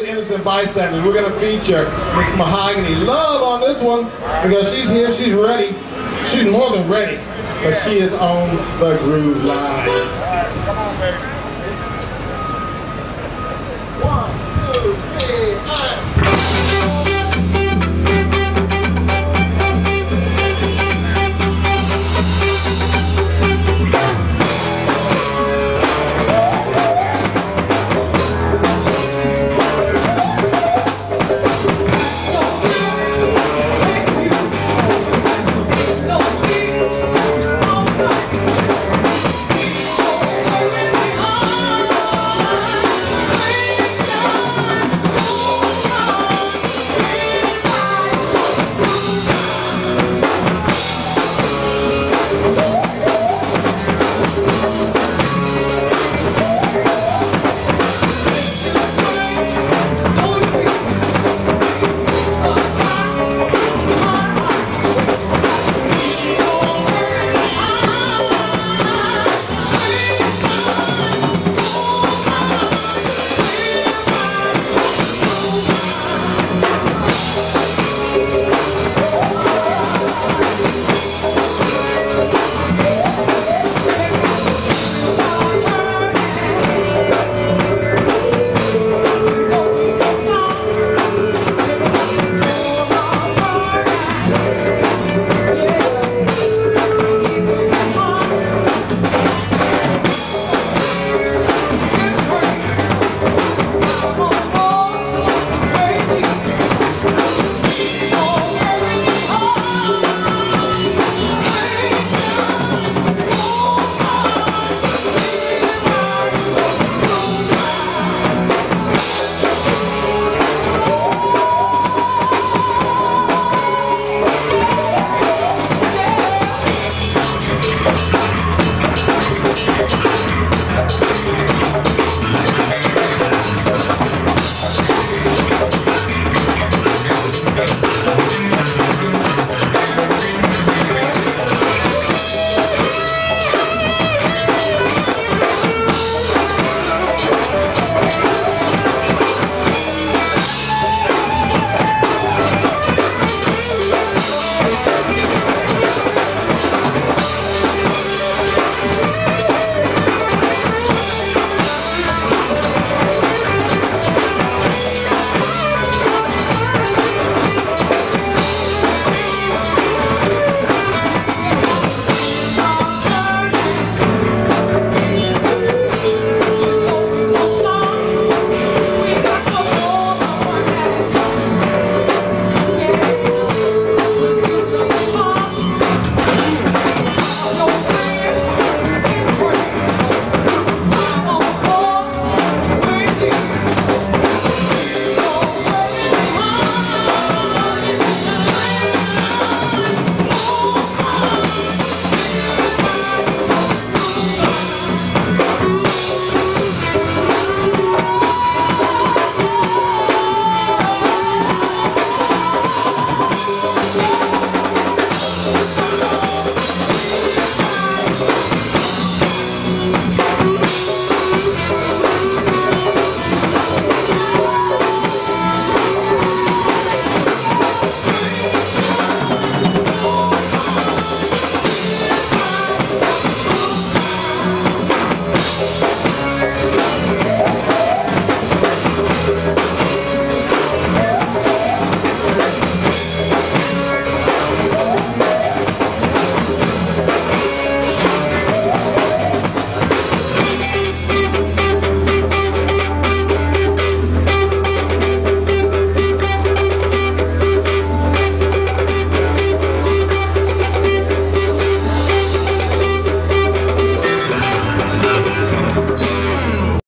the innocent bystanders. We're going to feature Miss Mahogany Love on this one because she's here, she's ready. She's more than ready, but she is on the groove line.